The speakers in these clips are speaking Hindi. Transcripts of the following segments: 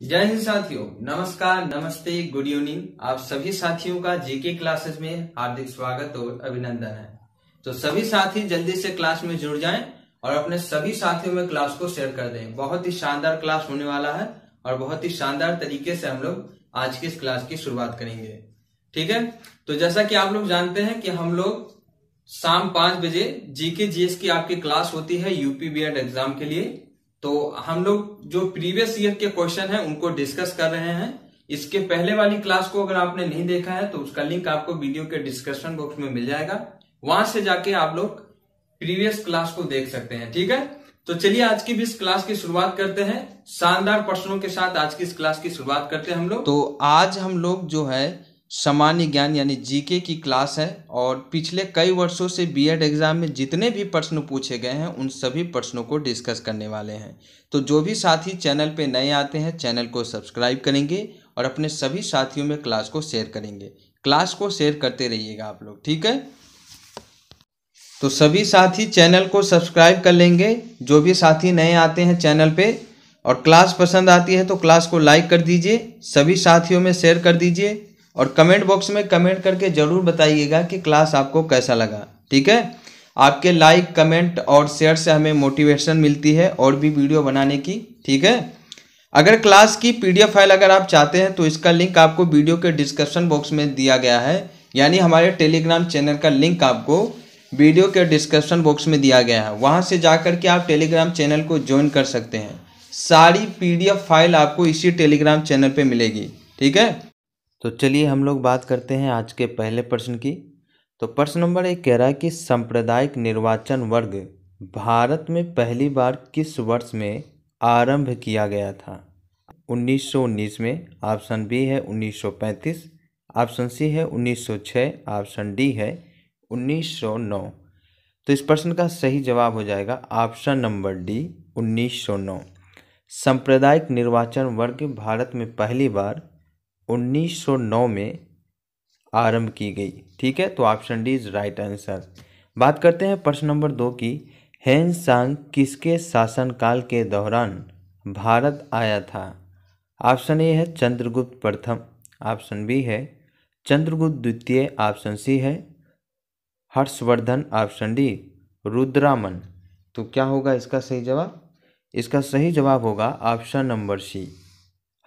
जय हिंद साथियों, नमस्कार, नमस्ते गुड इवनिंग आप सभी साथियों का जीके क्लासेस में हार्दिक स्वागत और अभिनंदन है। तो सभी साथी जल्दी से क्लास में जुड़ जाएँ और अपने सभी साथियों में क्लास को शेयर कर दें। बहुत ही शानदार क्लास होने वाला है और बहुत ही शानदार तरीके से हम लोग आज की इस क्लास की शुरुआत करेंगे। ठीक है? तो जैसा कि आप लोग जानते हैं कि हम लोग शाम पाँच बजे जीके जीएस की आपकी क्लास होती है यूपी बी एग्ज़ाम के लिए। तो हम लोग जो प्रीवियस ईयर के क्वेश्चन है, उनको डिस्कस कर रहे हैं। इसके पहले वाली क्लास को अगर आपने नहीं देखा है तो उसका लिंक आपको वीडियो के डिस्क्रिप्शन बॉक्स में मिल जाएगा। वहाँ से जाके आप लोग प्रीवियस क्लास को देख सकते हैं, ठीक है? तो चलिए आज की भी इस क्लास की शुरुआत करते हैं। शानदार प्रश्नों के साथ आज की इस क्लास की शुरुआत करते हैं हम लोग। तो आज हम लोग जो है सामान्य ज्ञान यानी जीके की क्लास है और पिछले कई वर्षों से बीएड एग्ज़ाम में जितने भी प्रश्न पूछे गए हैं, उन सभी प्रश्नों को डिस्कस करने वाले हैं। तो जो भी साथी चैनल पे नए आते हैं चैनल को सब्सक्राइब करेंगे और अपने सभी साथियों में क्लास को शेयर करेंगे। क्लास को शेयर करते रहिएगा आप लोग, ठीक है? तो सभी साथी चैनल को सब्सक्राइब कर लेंगे। जो भी साथी नए आते हैं चैनल पे और क्लास पसंद आती है तो क्लास को लाइक कर दीजिए, सभी साथियों में शेयर कर दीजिए। और कमेंट बॉक्स में कमेंट करके ज़रूर बताइएगा कि क्लास आपको कैसा लगा, ठीक है? आपके लाइक, कमेंट और शेयर से हमें मोटिवेशन मिलती है और भी वीडियो बनाने की, ठीक है? अगर क्लास की पीडीएफ फ़ाइल अगर आप चाहते हैं तो इसका लिंक आपको वीडियो के डिस्क्रिप्शन बॉक्स में दिया गया है। यानी हमारे टेलीग्राम चैनल का लिंक आपको वीडियो के डिस्क्रिप्शन बॉक्स में दिया गया है। वहाँ से जा कर के आप टेलीग्राम चैनल को ज्वाइन कर सकते हैं। सारी पीडीएफ फ़ाइल आपको इसी टेलीग्राम चैनल पे मिलेगी, ठीक है? तो चलिए हम लोग बात करते हैं आज के पहले प्रश्न की। तो प्रश्न नंबर एक कह रहा है कि सांप्रदायिक निर्वाचन वर्ग भारत में पहली बार किस वर्ष में आरंभ किया गया था? 1919 में ऑप्शन बी है 1935 ऑप्शन सी है 1906 ऑप्शन डी है 1909 तो इस प्रश्न का सही जवाब हो जाएगा ऑप्शन नंबर डी 1909 सांप्रदायिक निर्वाचन वर्ग भारत में पहली बार 1909 में आरंभ की गई। ठीक है? तो option D is right answer बात करते हैं प्रश्न नंबर दो की, हैन सांग किसके शासनकाल के दौरान भारत आया था? ऑप्शन ए है चंद्रगुप्त प्रथम। ऑप्शन बी है चंद्रगुप्त द्वितीय। ऑप्शन सी है हर्षवर्धन। Option D रुद्रामन। तो क्या होगा इसका सही जवाब? इसका सही जवाब होगा ऑप्शन नंबर सी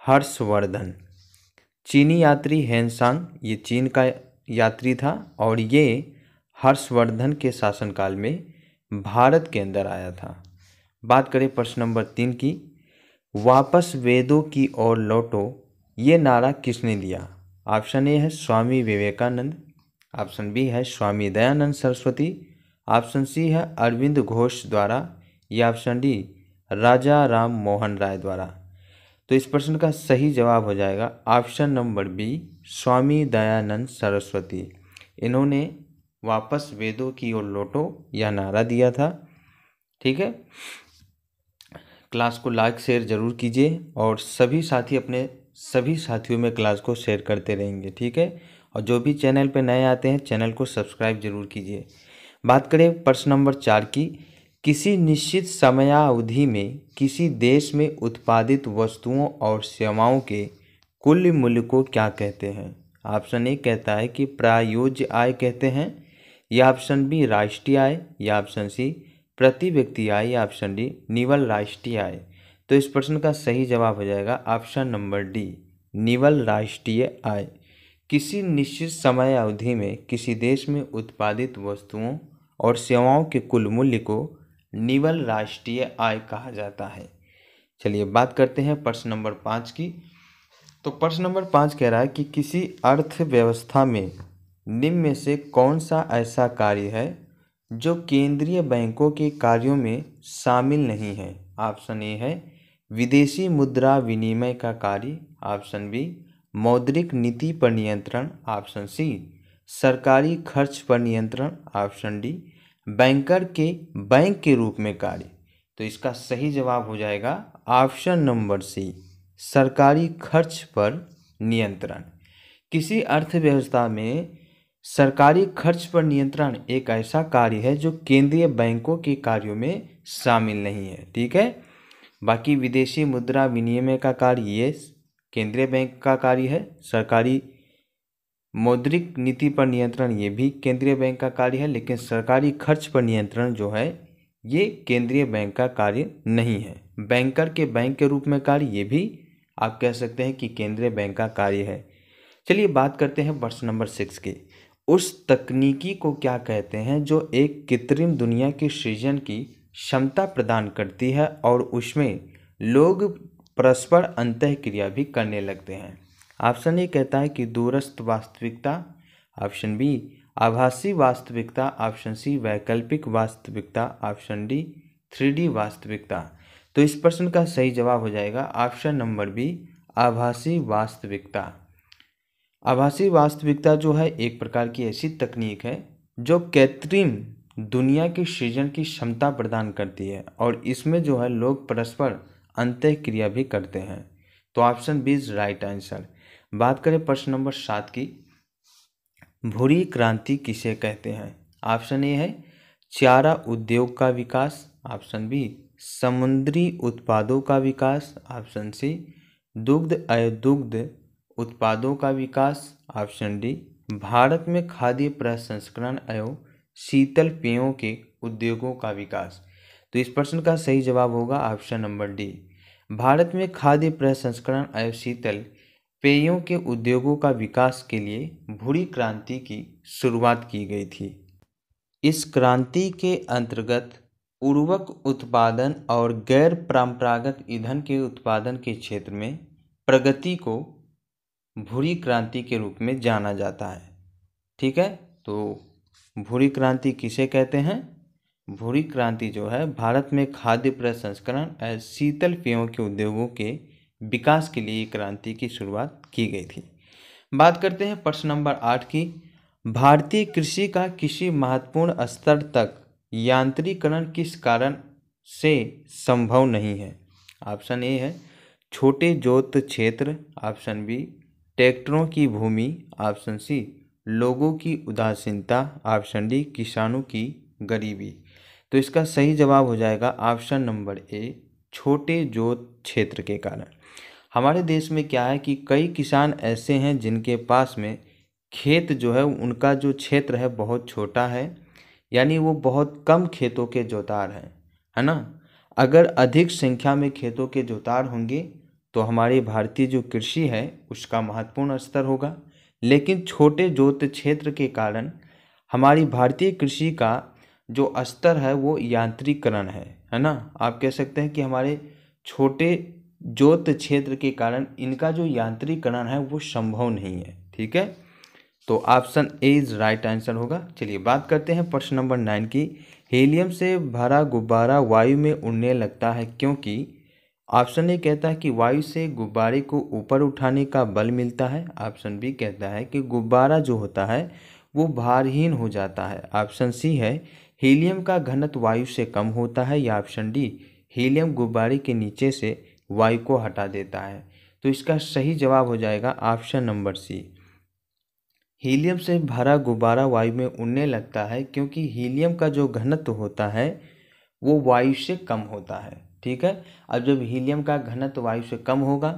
हर्षवर्धन। चीनी यात्री हैंसांग ये चीन का यात्री था और ये हर्षवर्धन के शासनकाल में भारत के अंदर आया था। बात करें प्रश्न नंबर तीन की, वापस वेदों की ओर लौटो, ये नारा किसने दिया ऑप्शन ए है स्वामी विवेकानंद, ऑप्शन बी है स्वामी दयानंद सरस्वती, ऑप्शन सी है अरविंद घोष द्वारा या ऑप्शन डी राजा राम मोहन राय द्वारा। तो इस प्रश्न का सही जवाब हो जाएगा option number B, Swami Dayanand Saraswati. इन्होंने वापस वेदों की ओर लौटो, यह नारा दिया था। ठीक है? क्लास को लाइक, शेयर ज़रूर कीजिए और सभी साथी अपने सभी साथियों में क्लास को शेयर करते रहेंगे। ठीक है? और जो भी चैनल पर नए आते हैं, चैनल को सब्सक्राइब ज़रूर कीजिए। बात करें प्रश्न नंबर चार की किसी निश्चित समयावधि में किसी देश में उत्पादित वस्तुओं और सेवाओं के कुल मूल्य को क्या कहते हैं? ऑप्शन ए कहता है कि प्रायोज्य आय कहते हैं, या ऑप्शन बी राष्ट्रीय आय, या ऑप्शन सी प्रति व्यक्ति आय, या ऑप्शन डी निवल राष्ट्रीय आय। तो इस प्रश्न का सही जवाब हो जाएगा ऑप्शन नंबर डी, निवल राष्ट्रीय आय। किसी निश्चित समय अवधि में किसी देश में उत्पादित वस्तुओं और सेवाओं के कुल मूल्य को निवल राष्ट्रीय आय कहा जाता है। चलिए बात करते हैं प्रश्न नंबर पाँच की। तो प्रश्न नंबर पाँच कह रहा है कि किसी अर्थव्यवस्था में निम्न में से कौन सा ऐसा कार्य है जो केंद्रीय बैंकों के कार्यों में शामिल नहीं है? ऑप्शन ए है विदेशी मुद्रा विनिमय का कार्य। ऑप्शन बी मौद्रिक नीति पर नियंत्रण। ऑप्शन सी सरकारी खर्च पर नियंत्रण। ऑप्शन डी बैंकर के बैंक के रूप में कार्य। तो इसका सही जवाब हो जाएगा ऑप्शन नंबर सी, सरकारी खर्च पर नियंत्रण। किसी अर्थव्यवस्था में सरकारी खर्च पर नियंत्रण एक ऐसा कार्य है जो केंद्रीय बैंकों के कार्यों में शामिल नहीं है, ठीक है? बाकी विदेशी मुद्रा विनिमय का कार्य ये केंद्रीय बैंक का कार्य है, सरकारी मौद्रिक नीति पर नियंत्रण ये भी केंद्रीय बैंक का कार्य है, लेकिन सरकारी खर्च पर नियंत्रण जो है, ये केंद्रीय बैंक का कार्य नहीं है। बैंकर के बैंक के रूप में कार्य ये भी आप कह सकते हैं कि केंद्रीय बैंक का कार्य है। चलिए बात करते हैं वर्ष नंबर सिक्स की। उस तकनीकी को क्या कहते हैं जो एक कृत्रिम दुनिया के सृजन की क्षमता प्रदान करती है और उसमें लोग परस्पर अंत क्रिया भी करने लगते हैं? ऑप्शन ए कहता है कि दूरस्थ वास्तविकता, ऑप्शन बी आभासी वास्तविकता, ऑप्शन सी वैकल्पिक वास्तविकता, ऑप्शन डी थ्री वास्तविकता। तो इस प्रश्न का सही जवाब हो जाएगा ऑप्शन नंबर बी आभासी वास्तविकता। आभासी वास्तविकता जो है एक प्रकार की ऐसी तकनीक है जो कृत्रिम दुनिया के सृजन की क्षमता प्रदान करती है और इसमें जो है लोग परस्पर अंत क्रिया भी करते हैं। तो option B is right answer. बात करें प्रश्न नंबर सात की। भूरी क्रांति किसे कहते हैं? ऑप्शन ए है चारा उद्योग का विकास, ऑप्शन बी समुद्री उत्पादों का विकास, ऑप्शन सी दुग्ध अयुग्ध उत्पादों का विकास, ऑप्शन डी भारत में खाद्य प्रसंस्करण एवं शीतल पेयों के उद्योगों का विकास। तो इस प्रश्न का सही जवाब होगा ऑप्शन नंबर डी। भारत में खाद्य प्रसंस्करण एवं शीतल पेयों के उद्योगों का विकास के लिए भूरी क्रांति की शुरुआत की गई थी। इस क्रांति के अंतर्गत उर्वक उत्पादन और गैर परंपरागत ईंधन के उत्पादन के क्षेत्र में प्रगति को भूरी क्रांति के रूप में जाना जाता है। ठीक है? तो भूरी क्रांति किसे कहते हैं? भूरी क्रांति जो है, भारत में खाद्य प्रसंस्करण शीतल पेयों के उद्योगों के विकास के लिए क्रांति की शुरुआत की गई थी। बात करते हैं प्रश्न नंबर आठ की। भारतीय कृषि का किसी महत्वपूर्ण स्तर तक यांत्रिकरण किस कारण से संभव नहीं है? ऑप्शन ए है छोटे जोत क्षेत्र, ऑप्शन बी ट्रैक्टरों की भूमि, ऑप्शन सी लोगों की उदासीनता, ऑप्शन डी किसानों की गरीबी। तो इसका सही जवाब हो जाएगा ऑप्शन नंबर ए, छोटे जोत क्षेत्र के कारण। हमारे देश में क्या है कि कई किसान ऐसे हैं जिनके पास में खेत जो है, उनका जो क्षेत्र है बहुत छोटा है, यानी वो बहुत कम खेतों के जोतार हैं, है ना? अगर अधिक संख्या में खेतों के जोतार होंगे तो हमारी भारतीय जो कृषि है, उसका महत्वपूर्ण स्तर होगा। लेकिन छोटे जोत क्षेत्र के कारण हमारी भारतीय कृषि का जो स्तर है, वो यांत्रिकरण है है ना? आप कह सकते हैं कि हमारे छोटे जोत क्षेत्र के कारण इनका जो यांत्रिकरण है, वो संभव नहीं है, ठीक है? तो option A is right answer होगा। चलिए बात करते हैं प्रश्न नंबर नाइन की। हीलियम से भरा गुब्बारा वायु में उड़ने लगता है क्योंकि ऑप्शन ए कहता है कि वायु से गुब्बारे को ऊपर उठाने का बल मिलता है। ऑप्शन बी कहता है कि गुब्बारा जो होता है, वो भारहीन हो जाता है। ऑप्शन सी है, हीलियम का घनत्व वायु से कम होता है। या ऑप्शन डी हीलियम गुब्बारे के नीचे से वायु को हटा देता है। तो इसका सही जवाब हो जाएगा ऑप्शन नंबर सी हीलियम से भरा गुब्बारा वायु में उड़ने लगता है क्योंकि हीलियम का जो घनत्व होता है, वो वायु से कम होता है, ठीक है? अब जब हीलियम का घनत्व वायु से कम होगा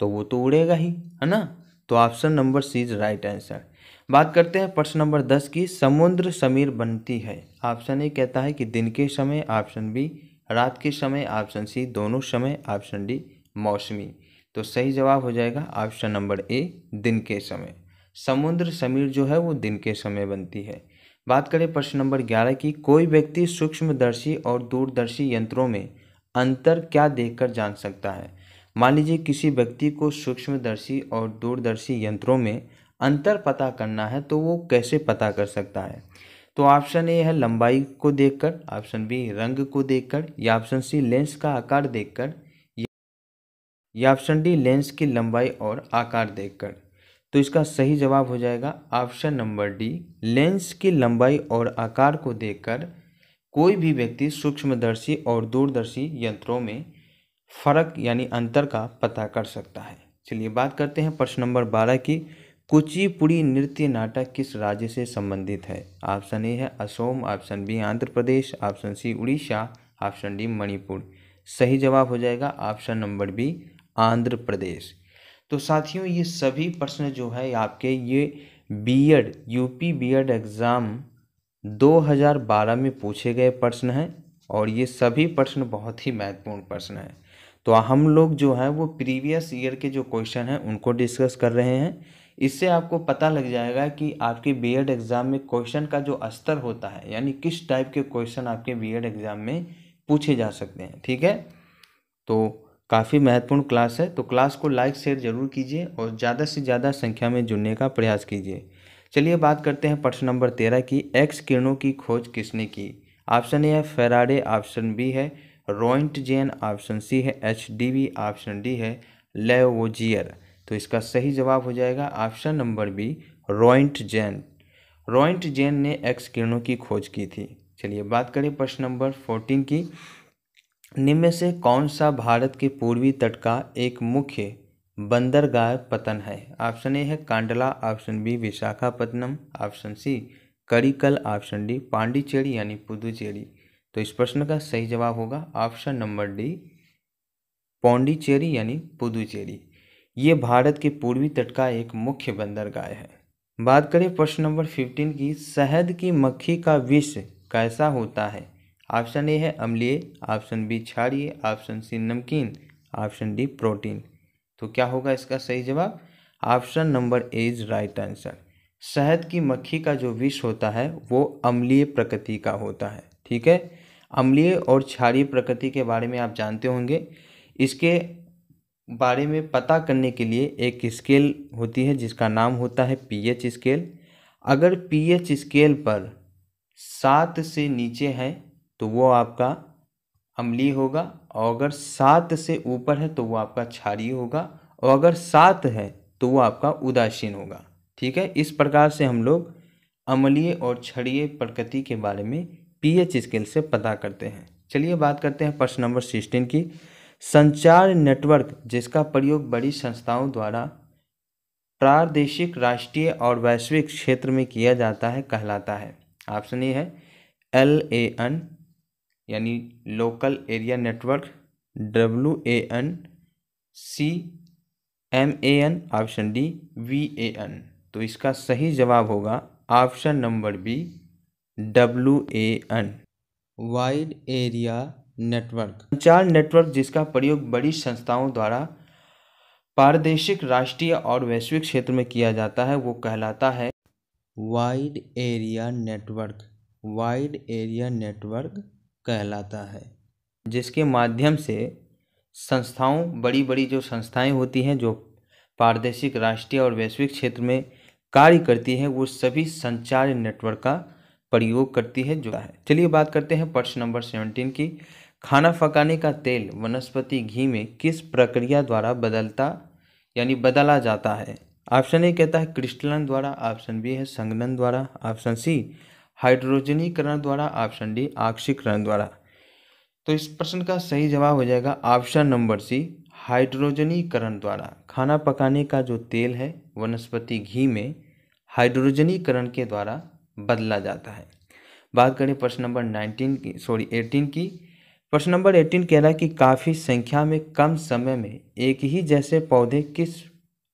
तो वो तो उड़ेगा ही, है ना? तो option number C is right answer बात करते हैं प्रश्न नंबर दस की, समुद्र समीर बनती है। ऑप्शन ए कहता है कि दिन के समय ऑप्शन बी रात के समय ऑप्शन सी दोनों समय ऑप्शन डी मौसमी। तो सही जवाब हो जाएगा ऑप्शन नंबर ए दिन के समय। समुद्र समीर जो है वो दिन के समय बनती है। बात करें प्रश्न नंबर ग्यारह की, कोई व्यक्ति सूक्ष्मदर्शी और दूरदर्शी यंत्रों में अंतर क्या देखकर जान सकता है? मान लीजिए किसी व्यक्ति को सूक्ष्मदर्शी और दूरदर्शी यंत्रों में अंतर पता करना है तो वो कैसे पता कर सकता है? तो ऑप्शन ए है लंबाई को देखकर ऑप्शन बी रंग को देखकर, या ऑप्शन सी लेंस का आकार देखकर, या ऑप्शन डी लेंस की लंबाई और आकार देखकर। तो इसका सही जवाब हो जाएगा ऑप्शन नंबर डी लेंस की लंबाई और आकार को देखकर कोई भी व्यक्ति सूक्ष्मदर्शी और दूरदर्शी यंत्रों में फ़र्क यानी अंतर का पता कर सकता है। चलिए बात करते हैं प्रश्न नंबर बारह की। कुचिपुड़ी नृत्य नाटक किस राज्य से संबंधित है? ऑप्शन ए है Assam, option B Andhra Pradesh, option C Orissa, option D Manipur. सही जवाब हो जाएगा option number B Andhra Pradesh. तो साथियों, ये सभी प्रश्न जो है आपके, ये बीएड यूपी बीएड एग्ज़ाम 2012 में पूछे गए प्रश्न हैं और ये सभी प्रश्न बहुत ही महत्वपूर्ण प्रश्न हैं। तो हम लोग जो हैं, वो प्रीवियस ईयर के जो क्वेश्चन हैं, उनको डिस्कस कर रहे हैं। इससे आपको पता लग जाएगा कि आपके बीएड एग्ज़ाम में क्वेश्चन का जो स्तर होता है, यानी किस टाइप के क्वेश्चन आपके बीएड एग्ज़ाम में पूछे जा सकते हैं, ठीक है? तो काफ़ी महत्वपूर्ण क्लास है तो क्लास को लाइक शेयर ज़रूर कीजिए और ज़्यादा से ज़्यादा संख्या में जुड़ने का प्रयास कीजिए। चलिए बात करते हैं प्रश्न नंबर तेरह की एक्स किरणों की खोज किसने की? ऑप्शन ए है फेराडे ऑप्शन बी है रॉइंट जेन ऑप्शन सी है H D B option D है लेवोजियर तो इसका सही जवाब हो जाएगा option number B, Roentgen. Roentgen ने एक्स किरणों की खोज की थी। चलिए बात करें प्रश्न नंबर फोर्टीन की। निम्न से कौन सा भारत के पूर्वी तट का एक मुख्य बंदरगाह पतन है? ऑप्शन ए है Kandla, option B Visakhapatnam option C Karaikal, option D Pondicherry यानी पुदुचेरी। तो इस प्रश्न का सही जवाब होगा ऑप्शन नंबर डी, पौंडीचेरी यानी पुदुचेरी। ये भारत के पूर्वी तट का एक मुख्य बंदरगाह है। बात करें प्रश्न नंबर फिफ्टीन की, शहद की मक्खी का विष कैसा होता है? ऑप्शन ए है अम्लीय, ऑप्शन बी क्षारीय, ऑप्शन सी नमकीन, ऑप्शन डी प्रोटीन। तो क्या होगा इसका सही जवाब? Option number A is right answer. शहद की मक्खी का जो विष होता है, वो अम्लीय प्रकृति का होता है, ठीक है? अम्लीय और क्षारीय प्रकृति के बारे में आप जानते होंगे। इसके बारे में पता करने के लिए एक स्केल होती है, जिसका नाम होता है पीएच स्केल। अगर पीएच स्केल पर सात से नीचे है तो वो आपका अम्लीय होगा, और अगर सात से ऊपर है तो वो आपका क्षारीय होगा, और अगर सात है तो वो आपका उदासीन होगा। ठीक है? इस प्रकार से हम लोग अम्लीय और क्षणीय प्रकृति के बारे में पीएच स्केल से पता करते हैं। चलिए बात करते हैं प्रश्न नंबर सिक्सटीन की। संचार नेटवर्क, जिसका प्रयोग बड़ी संस्थाओं द्वारा प्रादेशिक, राष्ट्रीय और वैश्विक क्षेत्र में किया जाता है, कहलाता है। ऑप्शन ए है एल ए एन यानी local area network W A N C M A N option D V A N तो इसका सही जवाब होगा option number B W A N wide area network. संचार नेटवर्क जिसका प्रयोग बड़ी संस्थाओं द्वारा पारदेशिक राष्ट्रीय और वैश्विक क्षेत्र में किया जाता है, वो कहलाता है wide area network. Wide area network कहलाता है, जिसके माध्यम से संस्थाओं बड़ी बड़ी जो संस्थाएँ होती हैं, जो पारदेशिक राष्ट्रीय और वैश्विक क्षेत्र में कार्य करती है, वो सभी संचार नेटवर्क का प्रयोग करती है, जो है। चलिए बात करते हैं प्रश्न नंबर सेवनटीन की। खाना पकाने का तेल वनस्पति घी में किस प्रक्रिया द्वारा बदलता, यानी बदला जाता है? ऑप्शन ए कहता है क्रिस्टलन द्वारा, ऑप्शन बी है संगनन द्वारा, ऑप्शन सी हाइड्रोजनीकरण द्वारा, ऑप्शन डी आक्षीकरण द्वारा। तो इस प्रश्न का सही जवाब हो जाएगा ऑप्शन नंबर सी हाइड्रोजनीकरण द्वारा। खाना पकाने का जो तेल है वनस्पति घी में हाइड्रोजनीकरण के द्वारा बदला जाता है। बात करें प्रश्न नंबर नाइनटीन की, सॉरी, एटीन की प्रश्न नंबर एटीन कह रहा है कि काफ़ी संख्या में कम समय में एक ही जैसे पौधे किस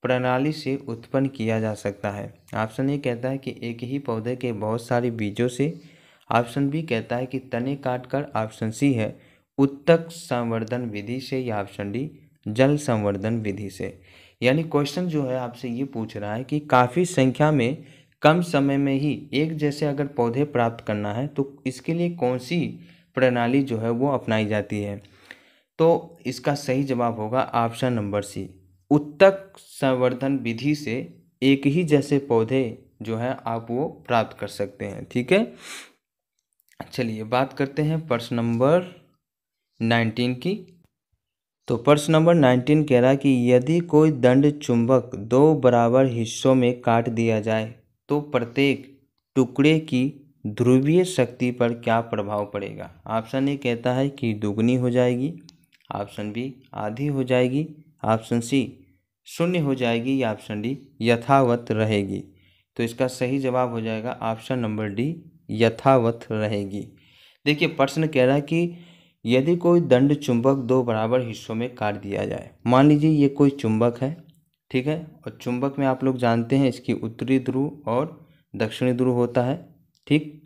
प्रणाली से उत्पन्न किया जा सकता है? ऑप्शन ए कहता है कि एक ही पौधे के बहुत सारे बीजों से। ऑप्शन बी कहता है कि तने काटकर ऑप्शन सी है उत्तक संवर्धन विधि से या ऑप्शन डी जल संवर्धन विधि से। यानी क्वेश्चन जो है आपसे ये पूछ रहा है कि काफ़ी संख्या में कम समय में ही एक जैसे अगर पौधे प्राप्त करना है तो इसके लिए कौन सी प्रणाली जो है वो अपनाई जाती है। तो इसका सही जवाब होगा ऑप्शन नंबर सी उत्तक संवर्धन विधि से एक ही जैसे पौधे जो है आप वो प्राप्त कर सकते हैं, ठीक है? चलिए बात करते हैं प्रश्न नंबर नाइनटीन की। तो प्रश्न नंबर नाइनटीन कह रहा है कि यदि कोई दंड चुंबक दो बराबर हिस्सों में काट दिया जाए तो प्रत्येक टुकड़े की ध्रुवीय शक्ति पर क्या प्रभाव पड़ेगा? ऑप्शन ए कहता है कि दुगनी हो जाएगी। ऑप्शन बी आधी हो जाएगी। ऑप्शन सी शून्य हो जाएगी या ऑप्शन डी यथावत रहेगी। तो इसका सही जवाब हो जाएगा ऑप्शन नंबर डी यथावत रहेगी। देखिए, प्रश्न कह रहा है कि यदि कोई दंड चुंबक दो बराबर हिस्सों में काट दिया जाए, मान लीजिए ये कोई चुंबक है, ठीक है? और चुंबक में आप लोग जानते हैं इसकी उत्तरी ध्रुव और दक्षिणी ध्रुव होता है। ठीक?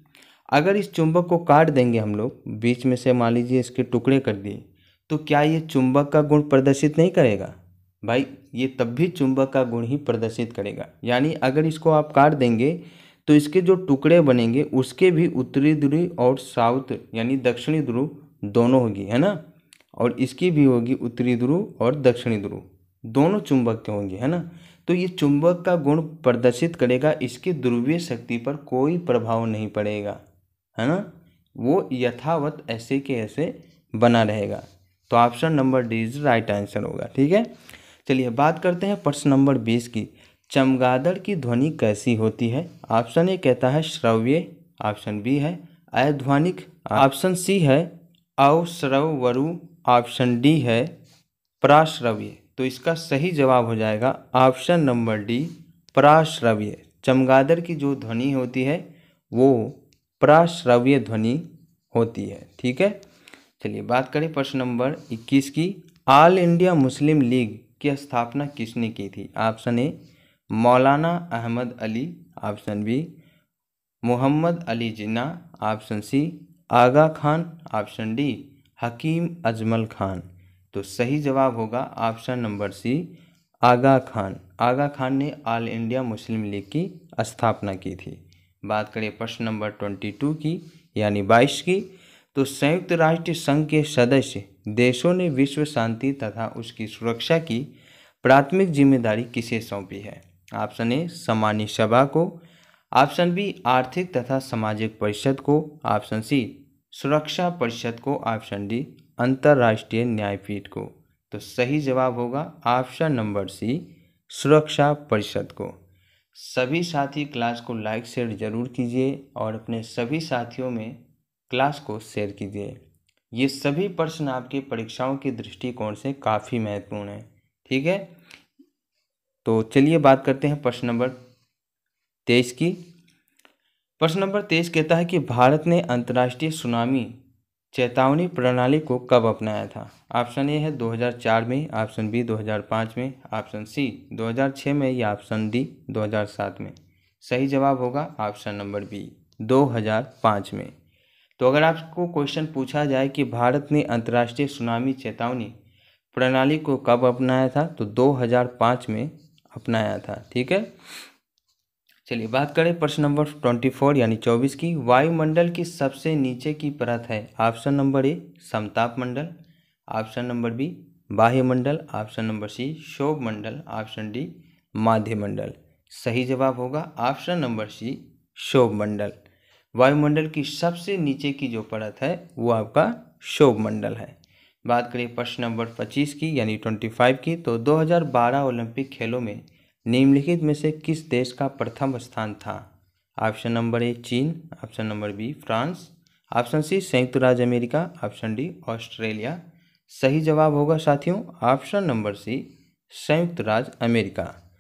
अगर इस चुंबक को काट देंगे हम लोग, बीच में से मान लीजिए इसके टुकड़े कर दिए तो क्या ये चुंबक का गुण प्रदर्शित नहीं करेगा? भाई, ये तब भी चुंबक का गुण ही प्रदर्शित करेगा। यानी अगर इसको आप काट देंगे तो इसके जो टुकड़े बनेंगे, उसके भी उत्तरी ध्रुव और साउथ, यानी दक्षिणी ध्रुव दोनों होगी, है ना? और इसकी भी होगी उत्तरी ध्रुव और दक्षिणी ध्रुव। दोनों चुंबक के होंगे, है ना? तो ये चुंबक का गुण प्रदर्शित करेगा, इसकी ध्रुवीय शक्ति पर कोई प्रभाव नहीं पड़ेगा, है ना? वो यथावत ऐसे के ऐसे बना रहेगा। तो option number D is right answer होगा, ठीक है? चलिए बात करते हैं प्रश्न नंबर बीस की। चमगादड़ की ध्वनि कैसी होती है? ऑप्शन ए कहता है श्रव्य ऑप्शन बी है अध्वनिक ऑप्शन सी है अवश्रवरु ऑप्शन डी है प्राश्रव्य। तो इसका सही जवाब हो जाएगा ऑप्शन नंबर डी, प्राश्रव्य। चमगादड़ की जो ध्वनि होती है, वो प्राश्रव्य ध्वनि होती है। ठीक है? चलिए बात करें प्रश्न नंबर 21 की। ऑल इंडिया मुस्लिम लीग की स्थापना किसने की थी? Option A, Maulana Ahmad Ali. Option B, Mohammad Ali Jinnah. Option C, Aga Khan. Option D, Hakim Ajmal Khan. तो सही जवाब होगा option number C, Aga Khan. Aga Khan ने ऑल इंडिया मुस्लिम लीग की स्थापना की थी। बात करें प्रश्न नंबर ट्वेंटी टू की, यानी बाईस की तो संयुक्त राष्ट्र संघ के सदस्य देशों ने विश्व शांति तथा उसकी सुरक्षा की प्राथमिक ज़िम्मेदारी किसे सौंपी है? ऑप्शन ए सामान्य सभा को। ऑप्शन बी, आर्थिक तथा सामाजिक परिषद को। ऑप्शन सी, सुरक्षा परिषद को। ऑप्शन डी अंतर्राष्ट्रीय न्यायपीठ को। तो सही जवाब होगा ऑप्शन नंबर सी, सुरक्षा परिषद को। सभी साथी क्लास को लाइक, शेयर ज़रूर कीजिए और अपने सभी साथियों में क्लास को शेयर कीजिए। ये सभी प्रश्न आपके परीक्षाओं के दृष्टिकोण से काफ़ी महत्वपूर्ण है, ठीक है? तो चलिए बात करते हैं प्रश्न नंबर तेईस की। प्रश्न नंबर तेईस कहता है कि भारत ने अंतर्राष्ट्रीय सुनामी चेतावनी प्रणाली को कब अपनाया था? ऑप्शन ए है 2004 में, ऑप्शन बी 2005 में, ऑप्शन सी 2006 में या ऑप्शन डी 2007 में। सही जवाब होगा ऑप्शन नंबर बी 2005 में। तो अगर आपको क्वेश्चन पूछा जाए कि भारत ने अंतर्राष्ट्रीय सुनामी चेतावनी प्रणाली को कब अपनाया था तो 2005 में अपनाया था, ठीक है? चलिए बात करें प्रश्न नंबर ट्वेंटी फोर यानी चौबीस की। वायुमंडल की सबसे नीचे की परत है ऑप्शन नंबर ए, समताप मंडल, ऑप्शन नंबर बी, बाह्य मंडल, ऑप्शन नंबर सी शोभ मंडल, ऑप्शन डी, माध्य मंडल। सही जवाब होगा ऑप्शन नंबर सी शोभ मंडल। वायुमंडल की सबसे नीचे की जो परत है, वो आपका शोभ मंडल है। बात करें प्रश्न नंबर पच्चीस की यानी ट्वेंटी फाइव की तो 2012 ओलंपिक खेलों में निम्नलिखित में से किस देश का प्रथम स्थान था? ऑप्शन नंबर ए, चीन, option number B, France, option C, संयुक्त राज्य अमेरिका, ऑप्शन डी, ऑस्ट्रेलिया। सही जवाब होगा साथियों, ऑप्शन नंबर सी, संयुक्त राज्य अमेरिका।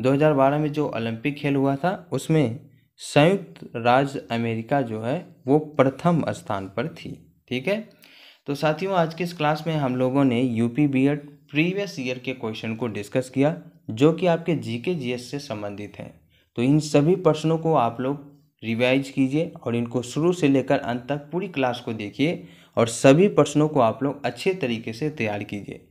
2012 में जो ओलंपिक खेल हुआ था, उसमें संयुक्त राज्य अमेरिका जो है, वो प्रथम स्थान पर थी, ठीक है? तो साथियों, आज के इस क्लास में हम लोगों ने यूपी बी प्रीवियस ईयर के क्वेश्चन को डिस्कस किया। जो कि आपके जीके जीएस से संबंधित हैं। तो इन सभी प्रश्नों को आप लोग रिवाइज कीजिए और इनको शुरू से लेकर अंत तक पूरी क्लास को देखिए और सभी प्रश्नों को आप लोग अच्छे तरीके से तैयार कीजिए।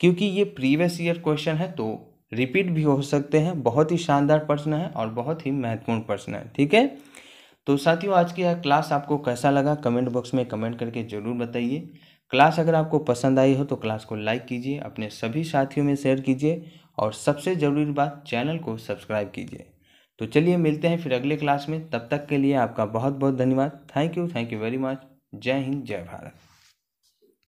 क्योंकि ये प्रीवियस ईयर क्वेश्चन है तो रिपीट भी हो सकते हैं, बहुत ही शानदार प्रश्न है और बहुत ही महत्वपूर्ण प्रश्न है, ठीक है? तो साथियों, आज की यह क्लास आपको कैसा लगा? कमेंट बॉक्स में कमेंट करके ज़रूर बताइए। क्लास अगर आपको पसंद आई हो तो क्लास को लाइक कीजिए, अपने सभी साथियों में शेयर कीजिए और सबसे ज़रूरी बात, चैनल को सब्सक्राइब कीजिए। तो चलिए मिलते हैं फिर अगले क्लास में। तब तक के लिए आपका बहुत बहुत धन्यवाद। Thank you thank you very much जय हिंद, जय भारत।